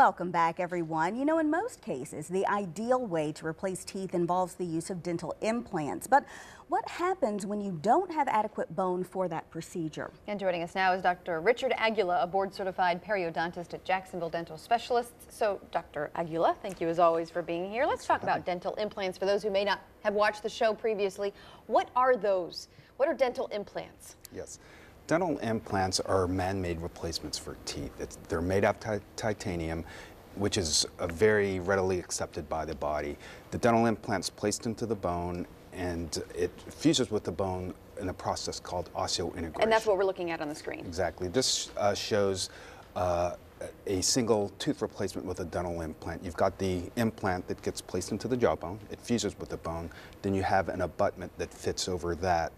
Welcome back, everyone. You know, in most cases, the ideal way to replace teeth involves the use of dental implants. But what happens when you don't have adequate bone for that procedure? And joining us now is Dr. Richard Aguila, a board-certified periodontist at Jacksonville Dental Specialists. So, Dr. Aguila, thank you as always for being here. Let's talk about dental implants. For those who may not have watched the show previously, what are those? What are dental implants? Yes. Dental implants are man-made replacements for teeth. It's, they're made out of titanium, which is very readily accepted by the body. The dental implant's placed into the bone and it fuses with the bone in a process called osseointegration. And that's what we're looking at on the screen. Exactly. This uh, shows uh, a single tooth replacement with a dental implant. You've got the implant that gets placed into the jawbone. It fuses with the bone. Then you have an abutment that fits over that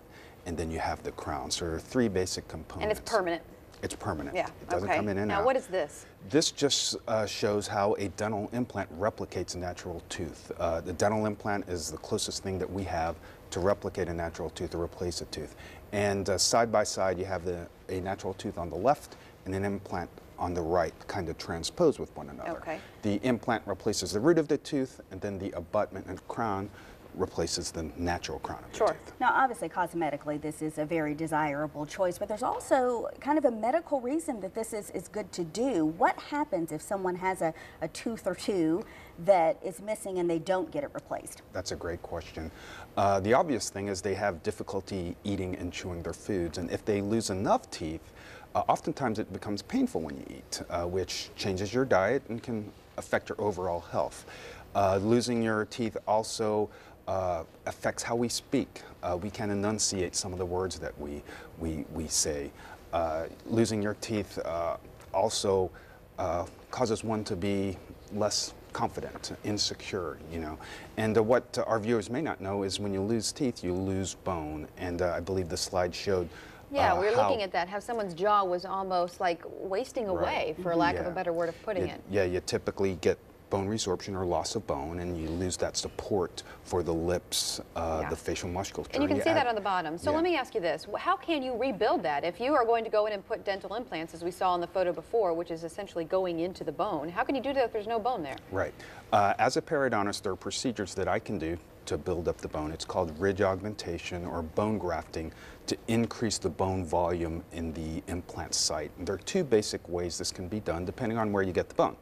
and then you have the crown. So there are three basic components. And it's permanent. It's permanent. Yeah. It doesn't okay. come in and now, out. Now, what is this? This just uh, shows how a dental implant replicates a natural tooth. Uh, the dental implant is the closest thing that we have to replicate a natural tooth or replace a tooth. And uh, side by side, you have the, a natural tooth on the left and an implant on the right, kind of transposed with one another. Okay. The implant replaces the root of the tooth, and then the abutment and crown replaces the natural crown sure. the tooth. Now, obviously, cosmetically, this is a very desirable choice, but there's also kind of a medical reason that this is, is good to do. What happens if someone has a, a tooth or two that is missing and they don't get it replaced? That's a great question. Uh, the obvious thing is they have difficulty eating and chewing their foods, and if they lose enough teeth, uh, oftentimes it becomes painful when you eat, uh, which changes your diet and can affect your overall health. Uh, losing your teeth also uh, affects how we speak. Uh, we can enunciate some of the words that we, we, we say. Uh, losing your teeth uh, also uh, causes one to be less confident, insecure, you know. And uh, what our viewers may not know is when you lose teeth, you lose bone. And I believe the slide showed yeah, uh, we were how, looking at that, how someone's jaw was almost like wasting away, right. for lack yeah. of a better word of putting it, it. Yeah, you typically get bone resorption or loss of bone, and you lose that support for the lips, uh, yeah. the facial musculature. And you can you see add, that on the bottom. So yeah. let me ask you this. How can you rebuild that? If you are going to go in and put dental implants, as we saw in the photo before, which is essentially going into the bone, how can you do that if there's no bone there? Right. Uh, as a periodontist, there are procedures that I can do to build up the bone. It's called ridge augmentation or bone grafting to increase the bone volume in the implant site. And there are two basic ways this can be done depending on where you get the bone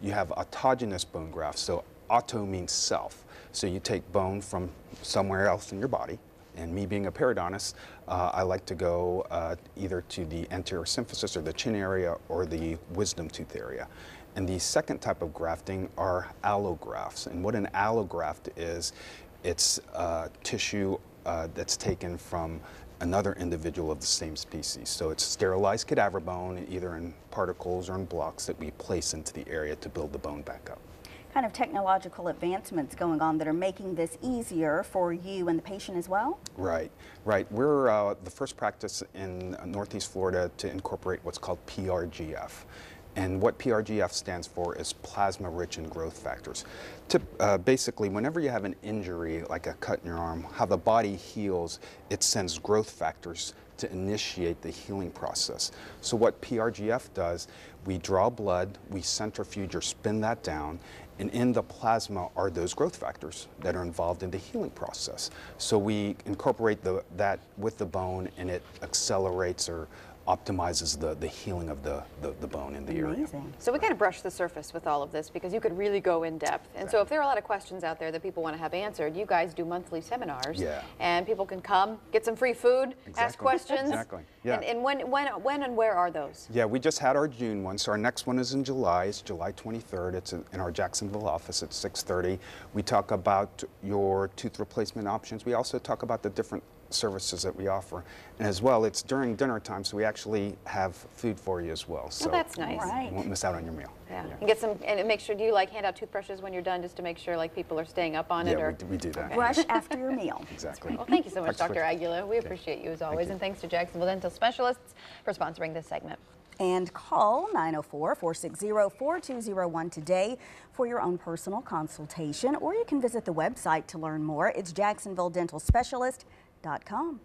you have autogenous bone grafts. So auto means self. So you take bone from somewhere else in your body. And me being a periodontist, uh, I like to go uh, either to the anterior symphysis or the chin area or the wisdom tooth area. And the second type of grafting are allografts. And what an allograft is, it's uh, tissue uh, that's taken from another individual of the same species. So it's sterilized cadaver bone, either in particles or in blocks that we place into the area to build the bone back up. Kind of technological advancements going on that are making this easier for you and the patient as well? Right, right. We're uh, the first practice in Northeast Florida to incorporate what's called PRGF. And what PRGF stands for is plasma-rich and growth factors. To, uh, basically, whenever you have an injury, like a cut in your arm, how the body heals, it sends growth factors to initiate the healing process. So what PRGF does, we draw blood, we centrifuge or spin that down, and in the plasma are those growth factors that are involved in the healing process. So we incorporate the, that with the bone and it accelerates or optimizes the, the healing of the, the, the bone in the Amazing. area. So we kind of brush the surface with all of this because you could really go in depth. And so if there are a lot of questions out there that people want to have answered, you guys do monthly seminars. Yeah. And people can come, get some free food, Exactly. ask questions. Exactly. Yeah. And, and when, when, when and where are those? Yeah, we just had our June one, so our next one is in July. It's July 23rd. It's in our Jacksonville office at 6:30. We talk about your tooth replacement options. We also talk about the different services that we offer. And as well, it's during dinner time, so we actually have food for you as well. Oh, so Oh, that's nice. Right. you won't miss out on your meal. Yeah. And get some, and make sure, do you like hand out toothbrushes when you're done just to make sure like people are staying up on Yeah, it? Or? we, do- we do that. Brush after your meal. Exactly. Well, thank you so much, Practice Dr. with- Aguila. We appreciate you as always. you. And thanks to Jacksonville Dental Specialists for sponsoring this segment. And call 904-460-4201 today for your own personal consultation, or you can visit the website to learn more. It's jacksonvilledentalspecialist.com.